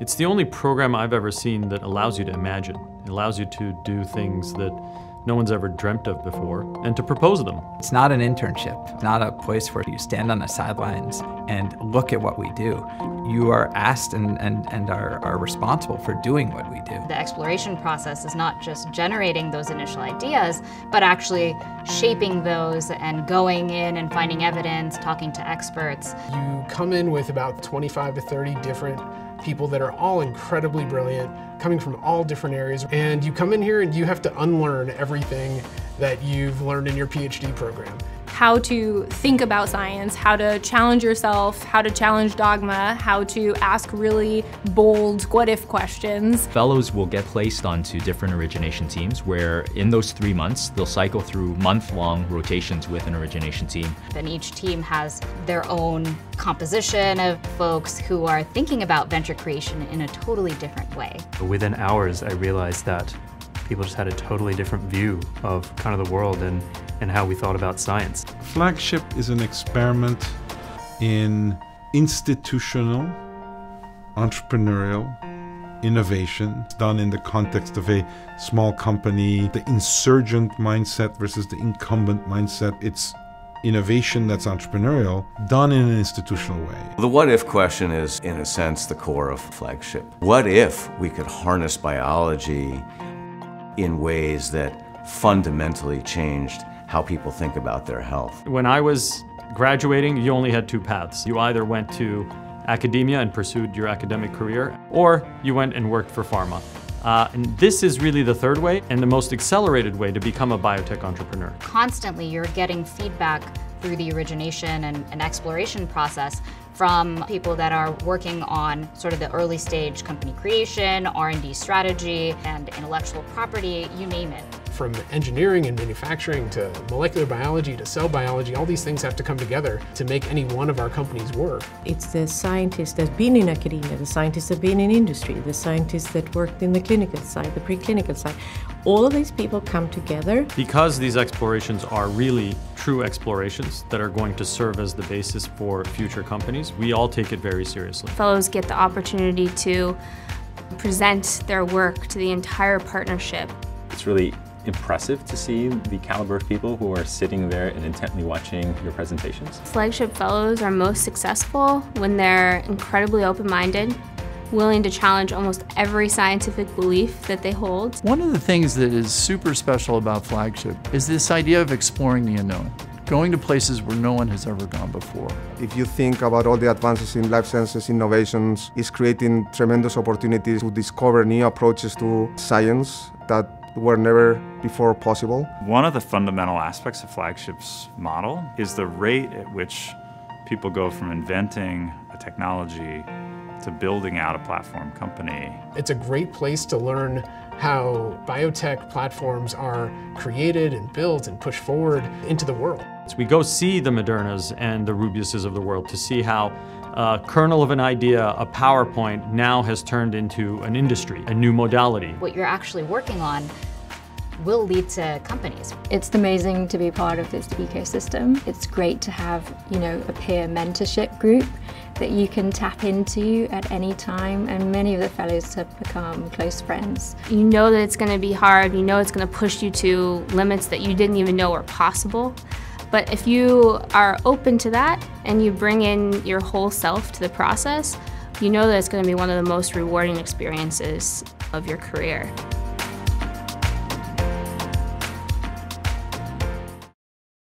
It's the only program I've ever seen that allows you to imagine. It allows you to do things that no one's ever dreamt of before and to propose them. It's not an internship. It's not a place where you stand on the sidelines and look at what we do. You are asked and, and, and are, are responsible for doing what we do. The exploration process is not just generating those initial ideas, but actually shaping those and going in and finding evidence, talking to experts. You come in with about 25 to 30 different people that are all incredibly brilliant, coming from all different areas. And you come in here and you have to unlearn everything that you've learned in your PhD program how to think about science, how to challenge yourself, how to challenge dogma, how to ask really bold what if questions. Fellows will get placed onto different origination teams where in those three months they'll cycle through month-long rotations with an origination team. Then each team has their own composition of folks who are thinking about venture creation in a totally different way. Within hours I realized that people just had a totally different view of kind of the world and, and how we thought about science. Flagship is an experiment in institutional, entrepreneurial innovation done in the context of a small company, the insurgent mindset versus the incumbent mindset. It's innovation that's entrepreneurial done in an institutional way. The what if question is, in a sense, the core of Flagship. What if we could harness biology in ways that fundamentally changed how people think about their health. When I was graduating, you only had two paths. You either went to academia and pursued your academic career, or you went and worked for pharma. Uh, and this is really the third way and the most accelerated way to become a biotech entrepreneur. Constantly, you're getting feedback through the origination and, and exploration process from people that are working on sort of the early stage company creation, R&D strategy, and intellectual property, you name it. From engineering and manufacturing to molecular biology to cell biology, all these things have to come together to make any one of our companies work. It's the scientists that have been in academia, the scientists that have been in industry, the scientists that worked in the clinical side, the preclinical side. All of these people come together. Because these explorations are really true explorations that are going to serve as the basis for future companies, we all take it very seriously. Fellows get the opportunity to present their work to the entire partnership. It's really impressive to see the caliber of people who are sitting there and intently watching your presentations. Flagship Fellows are most successful when they're incredibly open-minded, willing to challenge almost every scientific belief that they hold. One of the things that is super special about Flagship is this idea of exploring the unknown going to places where no one has ever gone before. If you think about all the advances in life sciences innovations, it's creating tremendous opportunities to discover new approaches to science that were never before possible. One of the fundamental aspects of Flagship's model is the rate at which people go from inventing a technology to building out a platform company. It's a great place to learn how biotech platforms are created and built and pushed forward into the world. So we go see the Modernas and the Rubiuses of the world to see how a kernel of an idea, a PowerPoint, now has turned into an industry, a new modality. What you're actually working on will lead to companies. It's amazing to be part of this ecosystem. It's great to have, you know, a peer mentorship group that you can tap into at any time and many of the fellows have become close friends. You know that it's going to be hard, you know it's going to push you to limits that you didn't even know were possible. But if you are open to that and you bring in your whole self to the process, you know that it's going to be one of the most rewarding experiences of your career.